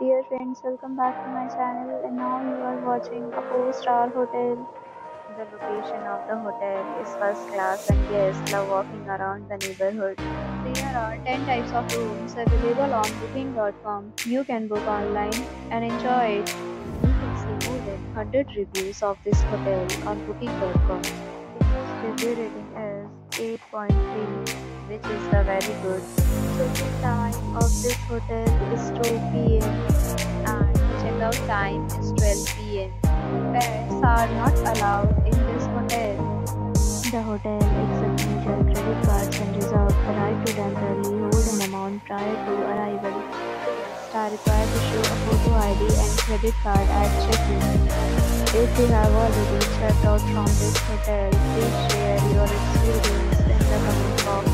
Dear friends, welcome back to my channel and now you are watching a 4-star hotel. The location of the hotel is first class and guests love walking around the neighborhood. There are 10 types of rooms available on booking.com. You can book online and enjoy it. You can see more than 100 reviews of this hotel on booking.com. Its review rating is 8.3 which is the very good. Check-in time of this hotel is 2 p.m. and check-out time is 12 p.m. Pets are not allowed in this hotel. The hotel accepts major credit cards and reserves the right to temporarily hold an amount prior to arrival. Guests are required to show a photo ID and credit card at check-in. If you have already checked out from this hotel, please share your experience in the comment box.